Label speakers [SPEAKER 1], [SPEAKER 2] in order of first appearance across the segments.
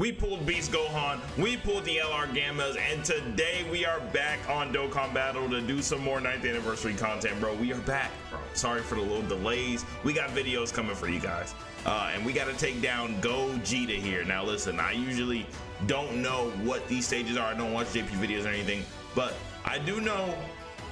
[SPEAKER 1] We pulled Beast Gohan, we pulled the LR Gammas, and today we are back on Dokkan Battle to do some more 9th anniversary content, bro. We are back, bro. Sorry for the little delays. We got videos coming for you guys. Uh, and we got to take down Gogeta here. Now, listen, I usually don't know what these stages are. I don't watch JP videos or anything, but I do know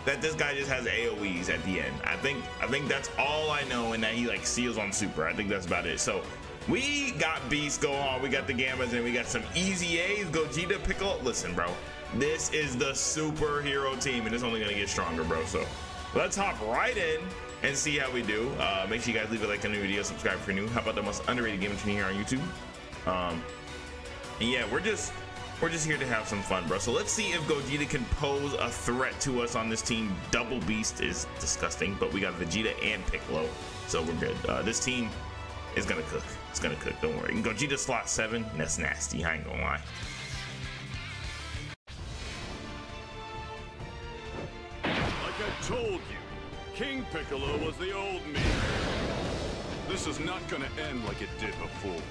[SPEAKER 1] that this guy just has AoEs at the end. I think I think that's all I know, and that he like seals on super. I think that's about it. So we got Beast Gohan, we got the Gammas, and we got some easy A's. Gogeta, Piccolo. Listen, bro, this is the superhero team, and it's only gonna get stronger, bro. So let's hop right in and see how we do. Uh, make sure you guys leave a like on the video, subscribe you're new. How about the most underrated gaming channel here on YouTube? Um, and yeah, we're just we're just here to have some fun, bro. So let's see if Gogeta can pose a threat to us on this team. Double Beast is disgusting, but we got Vegeta and Piccolo, so we're good. Uh, this team is gonna cook. It's gonna cook, don't worry. Gogeta slot seven, that's nasty, I ain't gonna lie.
[SPEAKER 2] Like I told you, King Piccolo was the old me. This is not gonna end like it did before.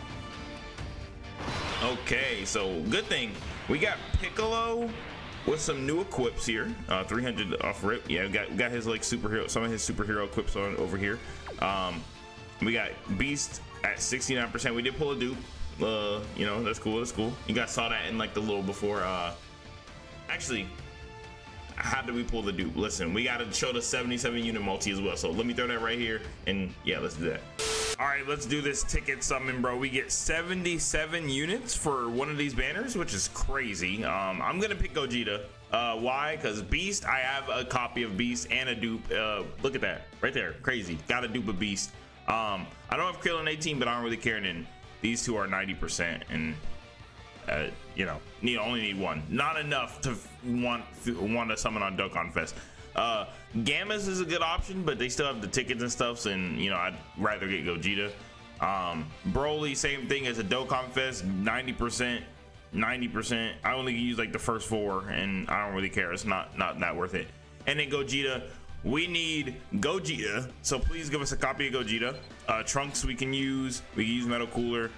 [SPEAKER 1] Okay, so good thing we got Piccolo with some new equips here. Uh, 300 off rip. Yeah, we got got his like superhero, some of his superhero equips on over here. Um, we got Beast at 69%. We did pull a dupe. Uh, you know, that's cool. That's cool. You guys saw that in like the little before. Uh, actually, how did we pull the dupe? Listen, we got to show the 77 unit multi as well. So let me throw that right here. And yeah, let's do that. All right, let's do this ticket summon, bro. We get 77 units for one of these banners, which is crazy. Um, I'm going to pick Gogeta. Uh, why? Because Beast, I have a copy of Beast and a dupe. Uh, look at that right there. Crazy. Got a dupe of Beast. Um, I don't have Krillin 18, but I don't really care. And these two are 90%. And, uh, you know, need only need one. Not enough to want, want to summon on Dokkan Fest. Uh, Gammas is a good option, but they still have the tickets and stuff, and you know I'd rather get Gogeta. Um, Broly, same thing as a Dokkan Fest, 90%, 90%. I only use like the first four, and I don't really care. It's not not not worth it. And then Gogeta, we need Gogeta, so please give us a copy of Gogeta. Uh, Trunks we can use, we can use Metal Cooler,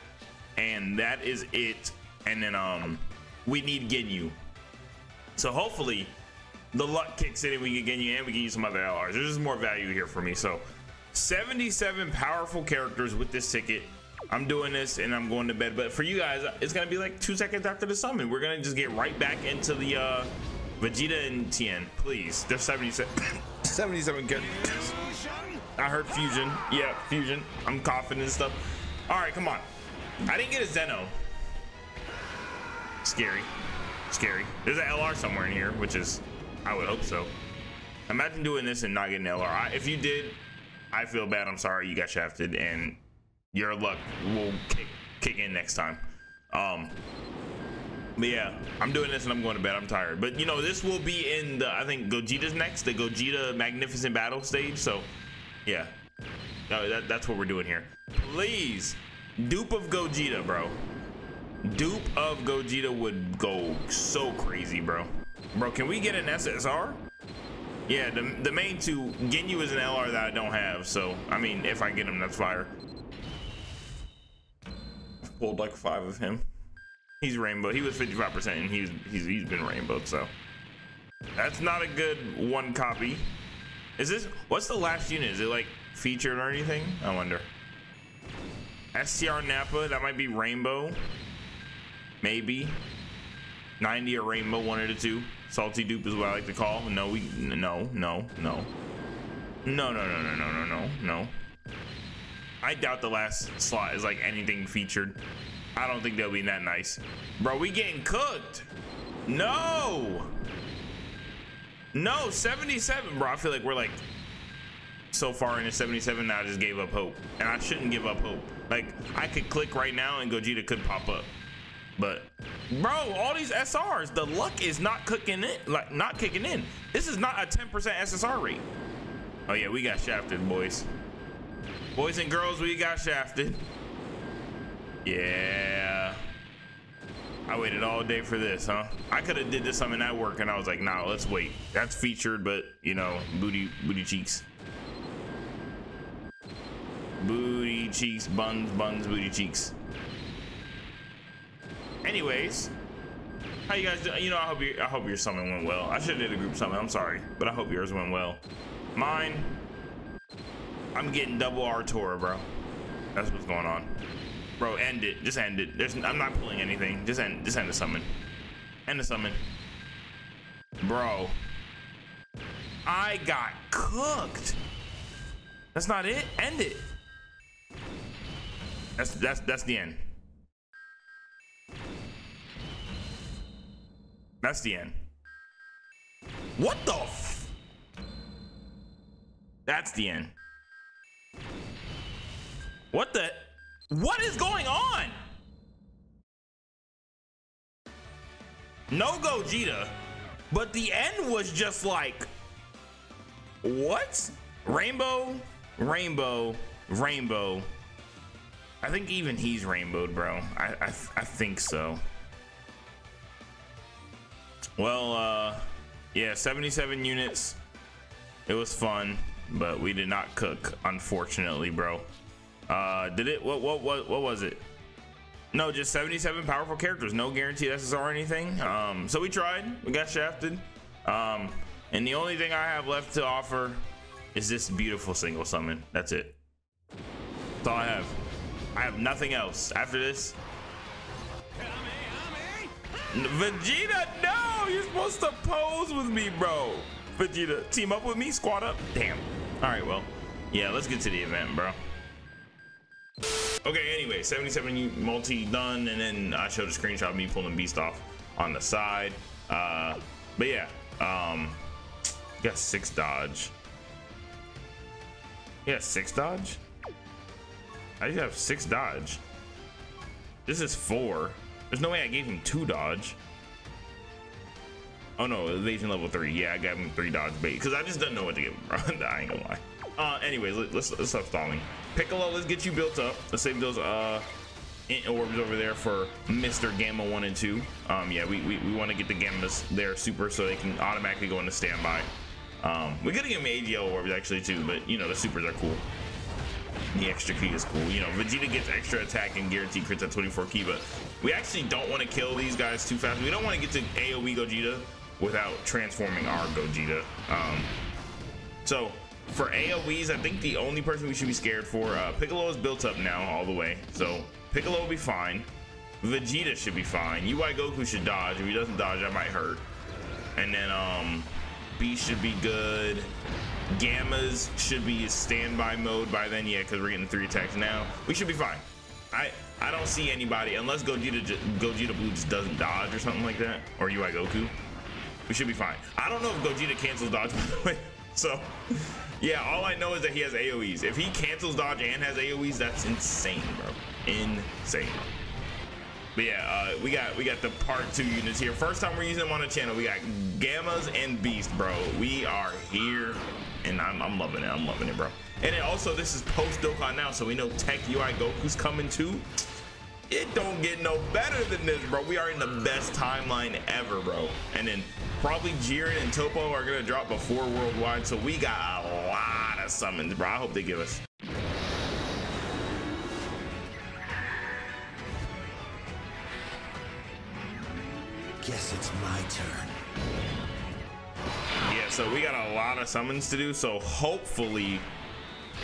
[SPEAKER 1] and that is it. And then um, we need Ginyu. So hopefully the luck kicks in and we can get you and we can use some other LRs. There's just more value here for me. So 77 powerful characters with this ticket. I'm doing this and I'm going to bed. But for you guys, it's gonna be like two seconds after the summon. We're gonna just get right back into the uh Vegeta and Tien. Please. There's 77 77 characters. I heard fusion. Yeah, fusion. I'm coughing and stuff. Alright, come on. I didn't get a Zeno. Scary. Scary. There's an LR somewhere in here, which is I would hope so. Imagine doing this and not getting an LR. I, if you did, I feel bad. I'm sorry you got shafted, and your luck will kick, kick in next time. Um, but yeah, I'm doing this and I'm going to bed. I'm tired. But you know, this will be in the I think Gogeta's next, the Gogeta Magnificent Battle stage. So yeah, no, that, that's what we're doing here. Please, dupe of Gogeta, bro. Dupe of Gogeta would go so crazy, bro. Bro, can we get an SSR? Yeah, the, the main two, Ginyu is an LR that I don't have, so, I mean, if I get him, that's fire. Pulled like five of him. He's rainbow. He was 55% and he's, he's, he's been rainbow, so. That's not a good one copy. Is this, what's the last unit? Is it like featured or anything? I wonder. STR Nappa, that might be rainbow. Maybe. 90 or rainbow, one of the two. Salty dupe is what I like to call. No, we no, no, no. No, no, no, no, no, no, no, no. I doubt the last slot is like anything featured. I don't think they'll be that nice. Bro, we getting cooked. No. No, 77, bro. I feel like we're like so far into 77 now I just gave up hope. And I shouldn't give up hope. Like I could click right now and Gogeta could pop up. But bro, all these SRs, the luck is not cooking in, like not kicking in. This is not a 10% SSR rate. Oh yeah, we got shafted, boys. Boys and girls, we got shafted. Yeah. I waited all day for this, huh? I could have did this something at work and I was like, nah, let's wait. That's featured, but you know, booty booty cheeks. Booty cheeks, buns, buns, booty cheeks. anyways, how you guys doing? You know, I hope you, I hope your summon went well. I should have did a group summon. I'm sorry, but I hope yours went well. Mine, I'm getting double Artura, bro. That's what's going on. Bro, end it. Just end it. There's, I'm not pulling anything. Just end, just end the summon. End the summon. Bro. I got cooked. That's not it. End it. That's that's that's the end. That's the end. What the f That's the end. What the What is going on? No Gogeta, but the end was just like what? Rainbow, rainbow, rainbow. I think even he's rainbowed, bro. I, I, I think so. Well, uh, yeah, 77 units. It was fun, but we did not cook, unfortunately, bro. Uh, did it? What, what, what, what was it? No, just 77 powerful characters. No guaranteed SSR or anything. Um, so we tried. We got shafted. Um, and the only thing I have left to offer is this beautiful single summon. That's it. That's all I have. I have nothing else. After this. Vegeta, no! You're supposed to pose with me, bro. Vegeta, team up with me, squad up. Damn. All right, well, yeah, let's get to the event, bro. Okay, anyway, 77 multi done, and then I showed a screenshot of me pulling Beast off on the side. Uh, but yeah, um, got six dodge. Yeah, six dodge? I just have six dodge. This is four. There's no way I gave him two dodge. Oh no, evasion level three. Yeah, I gave him three dodge bait because I just don't know what to give him, bro. I ain't gonna lie. Uh, anyways, let, us let's stop stalling. Piccolo, let's get you built up. Let's save those uh orbs over there for Mr. Gamma one and two. Um, yeah, we we, we want to get the Gammas there super so they can automatically go into standby. Um, we could give him AGL orbs actually too, but you know the supers are cool. The extra key is cool. You know, Vegeta gets extra attack and guaranteed crits at 24 key, but we actually don't want to kill these guys too fast. We don't want to get to AoE Gogeta without transforming our Gogeta. Um, so for AoEs, I think the only person we should be scared for, uh, Piccolo is built up now all the way. So Piccolo will be fine. Vegeta should be fine. UI Goku should dodge. If he doesn't dodge, that might hurt. And then um, B should be good. Gammas should be standby mode by then, yeah, because we're getting three attacks now. We should be fine. I I don't see anybody unless Gogeta Gogeta Blue just doesn't dodge or something like that, or UI Goku. We should be fine. I don't know if Gogeta cancels dodge by the way. So yeah, all I know is that he has AoEs. If he cancels dodge and has AoEs, that's insane, bro. Insane. But yeah, uh, we got we got the part two units here. First time we're using them on the channel. We got Gammas and Beast, bro. We are here, and I'm, I'm loving it. I'm loving it, bro. And then also, this is post Dokkan now, so we know Tech UI Goku's coming too. It don't get no better than this, bro. We are in the best timeline ever, bro. And then probably Jiren and Toppo are gonna drop before Worldwide, so we got a lot of summons, bro. I hope they give us
[SPEAKER 3] Guess it's my turn.
[SPEAKER 1] Yeah, so we got a lot of summons to do, so hopefully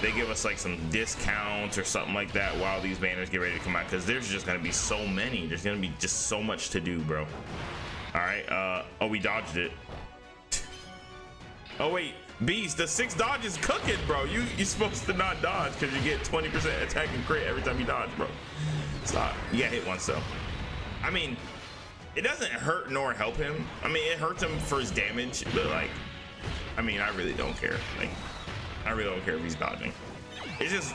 [SPEAKER 1] they give us like some discounts or something like that while these banners get ready to come out because there's just gonna be so many. There's gonna be just so much to do bro. All right uh oh we dodged it. Oh wait beast the six dodge is cooking bro. You you're supposed to not dodge because you get 20 percent attack and crit every time you dodge bro. Stop you got hit once though i mean it doesn't hurt nor help him. I mean, it hurts him for his damage, but like, I mean, I really don't care. Like, I really don't care if he's dodging. It's just,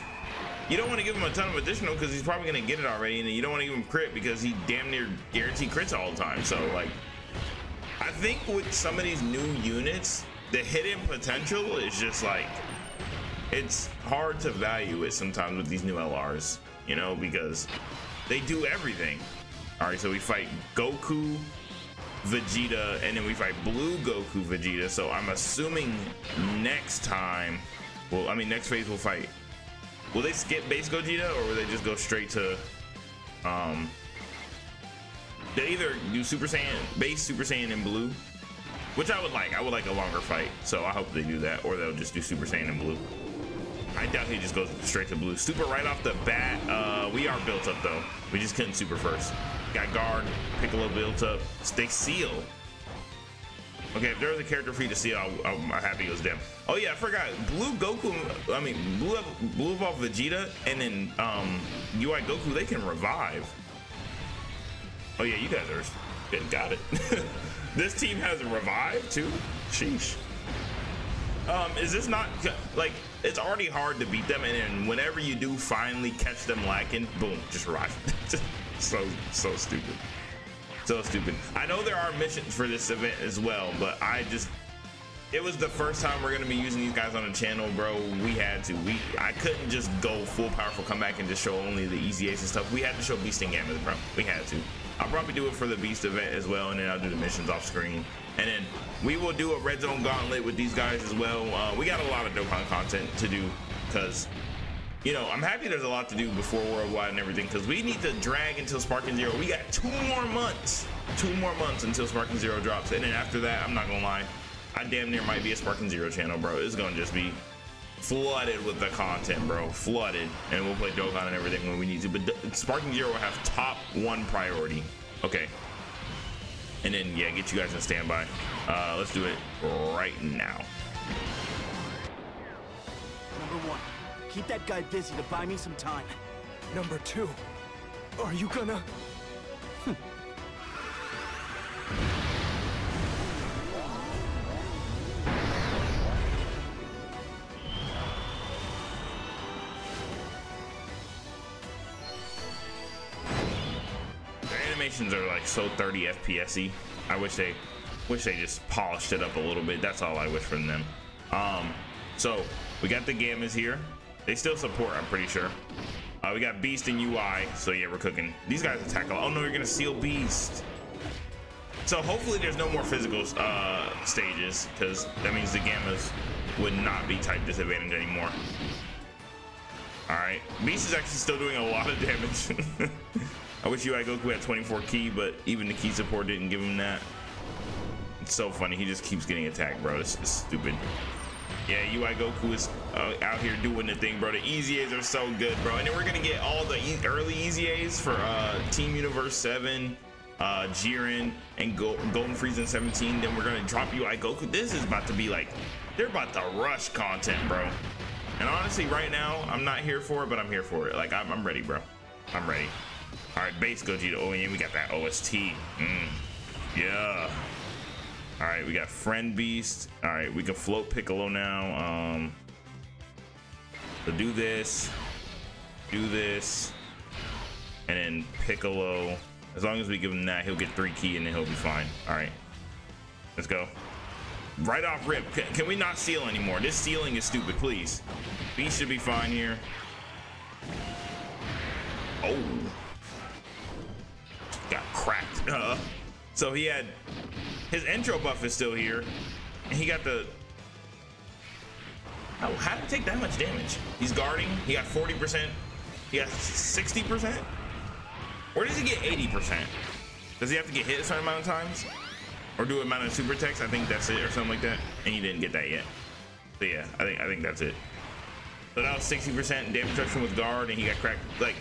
[SPEAKER 1] you don't want to give him a ton of additional because he's probably going to get it already, and you don't want to give him crit because he damn near guarantee crits all the time. So, like, I think with some of these new units, the hidden potential is just like, it's hard to value it sometimes with these new LRs, you know, because they do everything. All right, so we fight Goku, Vegeta, and then we fight Blue Goku, Vegeta. So I'm assuming next time, well, I mean, next phase we'll fight. Will they skip base Gogeta or will they just go straight to, um, They either do Super Saiyan, base Super Saiyan in blue, which I would like. I would like a longer fight, so I hope they do that, or they'll just do Super Saiyan in blue. I doubt he just goes straight to blue. Super right off the bat. Uh, we are built up though. We just couldn't super first. Got guard, Piccolo built up. They seal. Okay, if there was a character for you to see, I'll, I'm happy it was them. Oh yeah, I forgot. Blue Goku, I mean, Blue, Blue Evolve Vegeta, and then um, UI Goku, they can revive. Oh yeah, you guys are. Got it. this team has a revive too. Sheesh. Um, is this not like it's already hard to beat them, and then whenever you do finally catch them lacking, boom, just revive. so so stupid. So stupid. I know there are missions for this event as well, but I just it was the first time we're gonna be using these guys on the channel, bro. We had to. We I couldn't just go full powerful comeback and just show only the easy A's and stuff. We had to show Beast and Gamma, bro. We had to. I'll probably do it for the Beast event as well, and then I'll do the missions off screen. And then we will do a Red Zone Gauntlet with these guys as well. Uh, we got a lot of Dokkan content to do because you know, I'm happy there's a lot to do before Worldwide and everything because we need to drag until Sparking Zero. We got two more months, two more months until Sparking Zero drops. And then after that, I'm not gonna lie, I damn near might be a Sparking Zero channel, bro. It's gonna just be flooded with the content, bro. Flooded. And we'll play Dokkan and everything when we need to. But Sparking Zero will have top one priority. Okay. And then, yeah, get you guys in standby. Uh, let's do it right now.
[SPEAKER 4] Number one. Keep that guy busy to buy me some time. Number two, are you gonna...
[SPEAKER 1] Animations are like so 30 FPS-y. I wish they wish they just polished it up a little bit. That's all I wish from them. Um, so we got the gammas here. They still support, I'm pretty sure. Uh, we got Beast and UI, so yeah, we're cooking. These guys attack a lot. Oh no, you're gonna seal Beast. So hopefully there's no more physical uh, stages, because that means the Gammas would not be type disadvantage anymore. All right, Beast is actually still doing a lot of damage. I wish UI Goku had 24 key, but even the key support didn't give him that. It's so funny, he just keeps getting attacked, bro. This is stupid. Yeah, UI Goku is uh, out here doing the thing, bro. The easy A's are so good, bro. And then we're gonna get all the e early easy A's for uh, Team Universe 7, uh, Jiren, and Go Golden Frieza 17. Then we're gonna drop UI Goku. This is about to be like, they're about to rush content, bro. And honestly, right now, I'm not here for it, but I'm here for it. Like, I'm, I'm ready, bro. I'm ready. All right, base Gogeta. Oh, we got that OST. Mm. Yeah. All right, we got Friend Beast. All right, we can float Piccolo now. Um, so do this, do this, and then Piccolo. As long as we give him that, he'll get three key and then he'll be fine. All right, let's go. Right off rip. Can, we not seal anymore? This sealing is stupid, please. Beast should be fine here. Oh. Got cracked. Uh, so he had his intro buff is still here. And he got the Oh, how did he take that much damage? He's guarding. He got 40%. He got 60%. Where does he get 80%? Does he have to get hit a certain amount of times? Or do a amount of super text? I think that's it, or something like that. And he didn't get that yet. So yeah, I think I think that's it. So that was 60% damage reduction with guard, and he got cracked. Like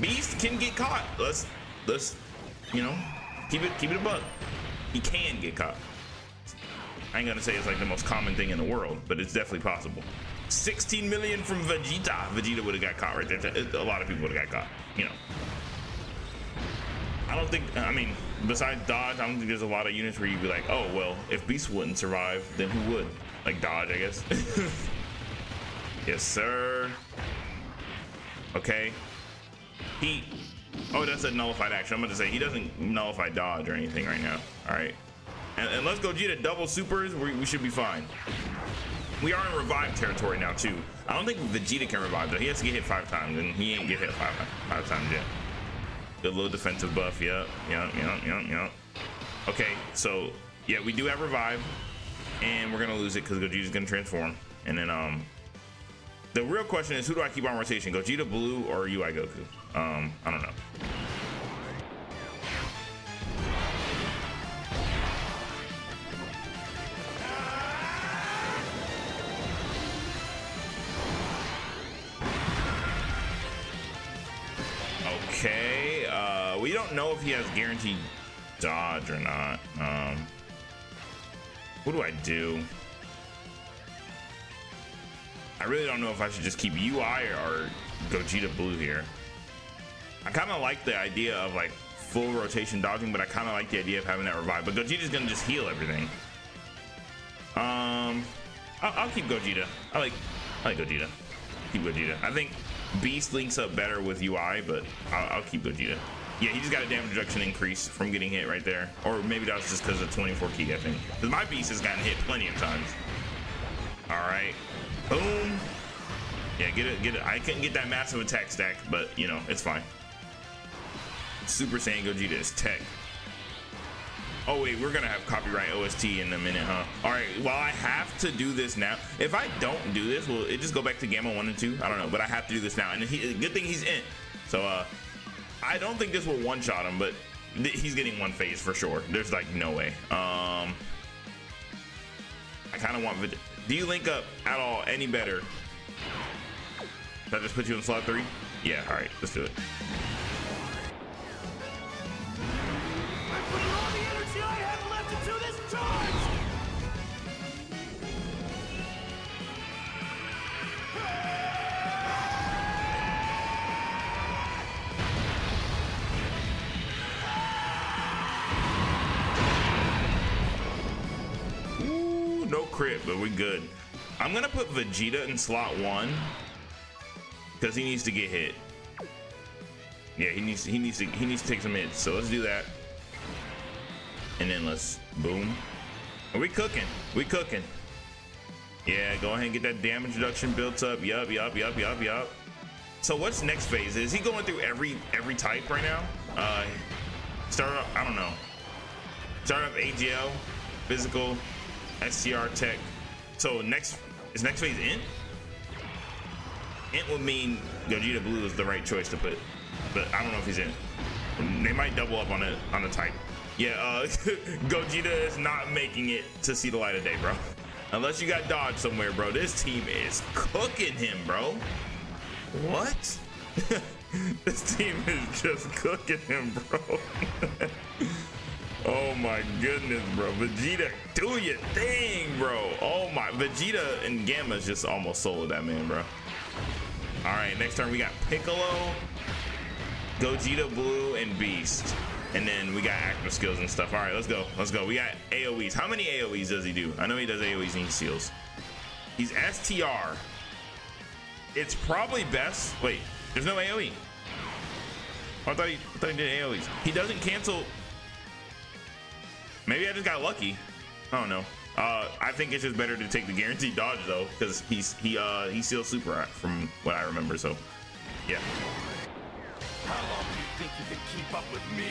[SPEAKER 1] Beast can get caught. Let's let's you know keep it keep it a buck he can get caught. I ain't gonna say it's like the most common thing in the world, but it's definitely possible. 16 million from Vegeta. Vegeta would have got caught right there. A lot of people would have got caught, you know. I don't think, I mean, besides Dodge, I don't think there's a lot of units where you'd be like, oh, well, if Beast wouldn't survive, then who would? Like Dodge, I guess. yes, sir. Okay. He Oh, that's a nullified action. I'm going to say he doesn't nullify dodge or anything right now. All right. And, and let's go Gogeta double supers. We, we should be fine. We are in revive territory now, too. I don't think Vegeta can revive, though. He has to get hit five times, and he ain't get hit five, five times yet. Good little defensive buff. Yep, yep, yep, yep, yep. Okay, so, yeah, we do have revive, and we're going to lose it because Gogeta's going to transform. And then, um, the real question is, who do I keep on rotation? Gogeta Blue or UI Goku? Um, I don't know. Okay, uh, we don't know if he has guaranteed dodge or not. Um, what do I do? I really don't know if I should just keep UI or Gogeta Blue here. I kind of like the idea of like full rotation dodging, but I kind of like the idea of having that revive. But Gogeta's gonna just heal everything. Um, I'll, I'll keep Gogeta. I like, I like Gogeta. Keep Gogeta. I think Beast links up better with UI, but I'll, I'll keep Gogeta. Yeah, he just got a damage reduction increase from getting hit right there. Or maybe that was just because of 24 key, I think. Because my Beast has gotten hit plenty of times. All right. Boom. Yeah, get it, get it. I couldn't get that massive attack stack, but you know, it's fine. Super Saiyan Gogeta is tech. Oh wait, we're gonna have copyright OST in a minute, huh? All right. Well, I have to do this now. If I don't do this, will it just go back to Gamma One and Two? I don't know, but I have to do this now. And he, good thing he's in. So, uh, I don't think this will one shot him, but he's getting one phase for sure. There's like no way. Um, I kind of want. Do you link up at all any better? Did I just put you in slot three? Yeah. All right. Let's do it. Crit, but we're good. I'm gonna put Vegeta in slot one because he needs to get hit. Yeah, he needs he needs to he needs to take some hits. So let's do that. And then let's boom. Are we cooking? We cooking. Yeah, go ahead and get that damage reduction built up. Yup, yup, yup, yup, yup. So what's next phase? Is he going through every every type right now? Uh start off, I don't know. Start off AGL, physical, STR Tech. So next is next phase Int? Int would mean Gogeta Blue is the right choice to put, but I don't know if he's in. They might double up on it on the type. Yeah, uh, Gogeta is not making it to see the light of day, bro. Unless you got Dodge somewhere, bro. This team is cooking him, bro. What? this team is just cooking him, bro. Oh my goodness, bro. Vegeta, do your thing, bro. Oh my. Vegeta and Gamma's just almost soloed that man, bro. All right, next turn we got Piccolo, Gogeta Blue, and Beast. And then we got active skills and stuff. All right, let's go. Let's go. We got AoEs. How many AoEs does he do? I know he does AoEs and seals. He's STR. It's probably best. Wait, there's no AoE. Oh, I thought he, I thought he did AoEs. He doesn't cancel Maybe I just got lucky. I don't know. Uh, I think it's just better to take the guaranteed dodge though, because he's he uh he's still super from what I remember. So, yeah.
[SPEAKER 2] How long do you think you can keep up with me?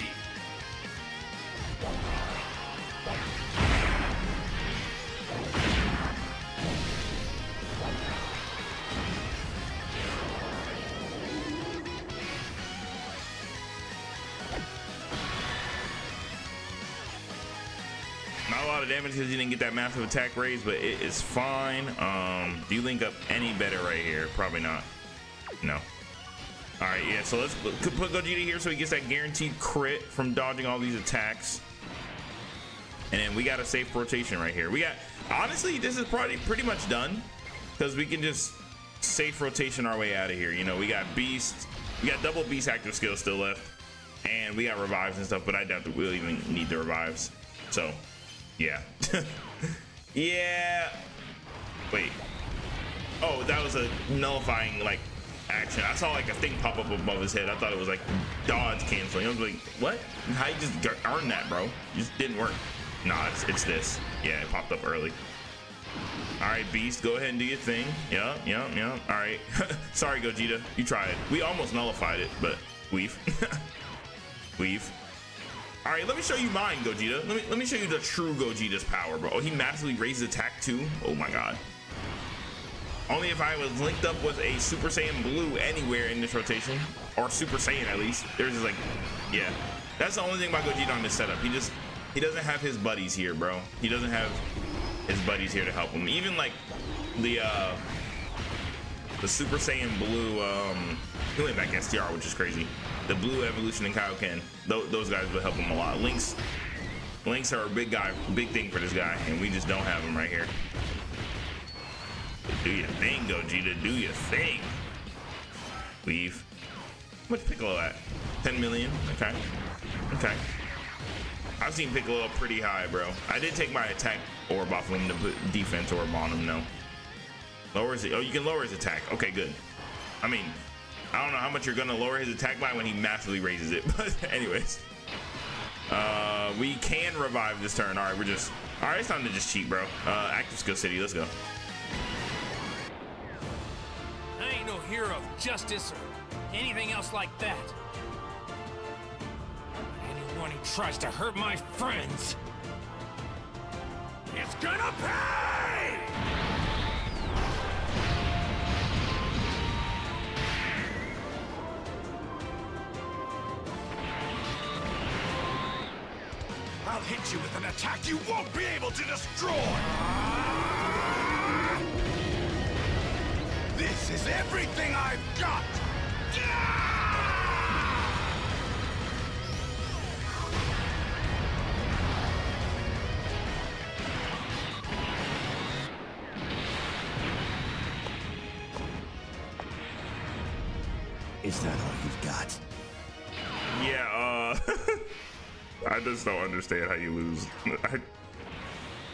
[SPEAKER 1] Of damage because you didn't get that massive attack raise, but it is fine. Um, do you link up any better right here? Probably not. No. All right, yeah, so let's put Gogeta here so he gets that guaranteed crit from dodging all these attacks. And then we got a safe rotation right here. We got, honestly, this is probably pretty much done because we can just safe rotation our way out of here. You know, we got Beast, we got double Beast active skill still left, and we got revives and stuff, but I doubt that we'll even need the revives. So yeah. yeah. Wait. Oh, that was a nullifying like action. I saw like a thing pop up above his head. I thought it was like dodge canceling. I was like, what? How you just earn that, bro? It just didn't work. Nah, it's, it's this. Yeah, it popped up early. All right, Beast, go ahead and do your thing. Yeah, yeah, yeah. All right. Sorry, Gogeta. You tried. We almost nullified it, but weave. weave. All right, let me show you mine, Gogeta. Let me let me show you the true Gogeta's power, bro. Oh, he massively raised attack too. Oh my god. Only if I was linked up with a Super Saiyan Blue anywhere in this rotation, or Super Saiyan at least. There's just like, yeah. That's the only thing about Gogeta on this setup. He just he doesn't have his buddies here, bro. He doesn't have his buddies here to help him. Even like the uh the Super Saiyan Blue, um, he went back STR, which is crazy. The Blue Evolution and Kaioken, th those guys would help him a lot. Links, Links are a big guy, big thing for this guy, and we just don't have him right here. Do your thing, Gogeta, do your thing. Leave. What's Piccolo at? 10 million? Okay. Okay. I've seen Piccolo pretty high, bro. I did take my attack orb off him to put defense orb on him, no. Lowers it. Oh, you can lower his attack. Okay, good. I mean, I don't know how much you're gonna lower his attack by when he massively raises it, but anyways. Uh, we can revive this turn. All right, we're just. All right, it's time to just cheat, bro. Uh, active skill city. Let's go.
[SPEAKER 5] I ain't no hero of justice or anything else like that. Anyone who tries to hurt my friends, it's gonna pay!
[SPEAKER 2] Attack you won't be able to destroy! This is everything I've got!
[SPEAKER 1] I just don't understand how you lose. I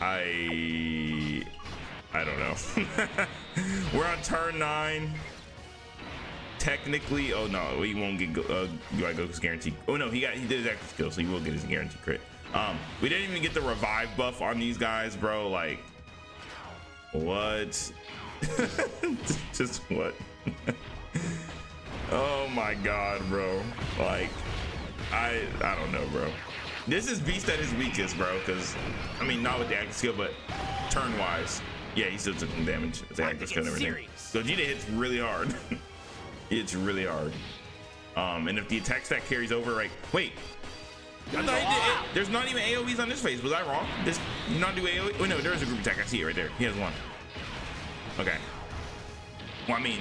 [SPEAKER 1] I I don't know. We're on turn nine. Technically, oh no, we won't get uh, UI Goku's guaranteed. Oh no, he got he did his active skill, so he will get his guaranteed crit. Um, we didn't even get the revive buff on these guys, bro. Like, what? Just what? oh my god, bro. Like, I I don't know, bro. This is Beast at his weakest, bro. Because I mean, not with the active skill, but turn wise, yeah, he still took some damage. The active skill and everything. Gogeta hits really hard. it's really hard. Um, and if the attack stack carries over, like, wait. I thought he did. It, there's not even AOE's on this phase. Was I wrong? He not do AOE? Oh no, there is a group attack. I see it right there. He has one. Okay. Well, I mean,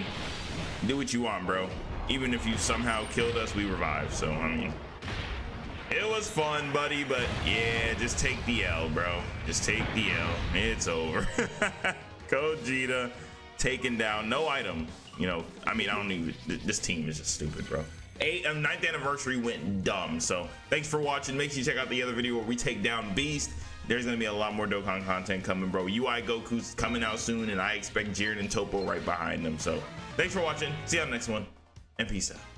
[SPEAKER 1] do what you want, bro. Even if you somehow killed us, we revive. So I mean. It was fun, buddy, but yeah, just take the L, bro. Just take the L. It's over. Gogeta taken down. No item. You know, I mean, I don't even. This team is just stupid, bro. Eight, um, ninth anniversary went dumb. So thanks for watching. Make sure you check out the other video where we take down Beast. There's gonna be a lot more Dokkan content coming, bro. UI Goku's coming out soon, and I expect Jiren and Toppo right behind them. So thanks for watching. See you on the next one, and peace out.